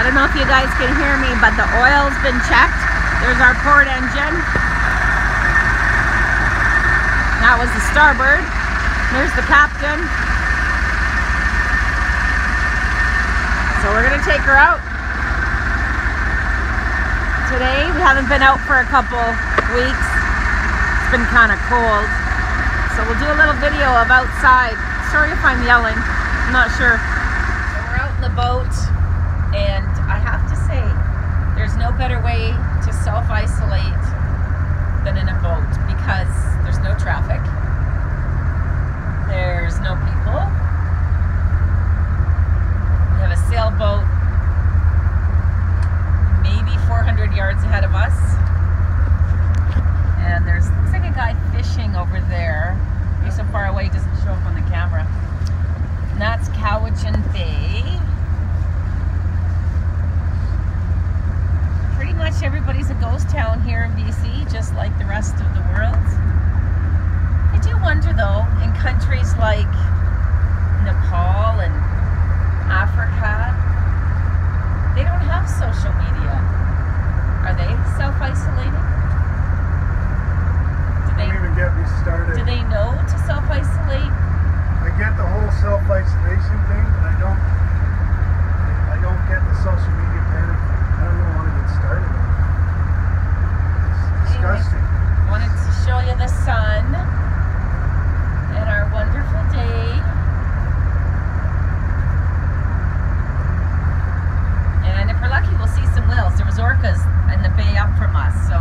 I don't know if you guys can hear me, but the oil's been checked. There's our port engine. That was the starboard. There's the captain. So we're gonna take her out today. We haven't been out for a couple weeks. It's been kind of cold. So we'll do a little video of outside. Sorry if I'm yelling. I'm not sure. So we're out in the boat and I have to say there's no better way to self-isolate than in a boat because there's no traffic. There's no people. We have a sailboat maybe 400 yards ahead of us. And there's looks like a guy fishing over there. He's so far away, he doesn't show up on the camera. And that's Cowichan Bay. Pretty much everybody's a ghost town here in BC, just like the rest of the world. I do wonder though, in countries like Nepal and Africa, they don't have social media. Are they self-isolating? Do they Don't even get me started. do they know to self-isolate? I get the whole self-isolation thing, but I don't. I don't get the social media panic thing. I don't even want to get started. on it. It's disgusting. Wanted to show you the sun and our wonderful day. And if we're lucky, we'll see some whales. There was orcas in the bay up from us, so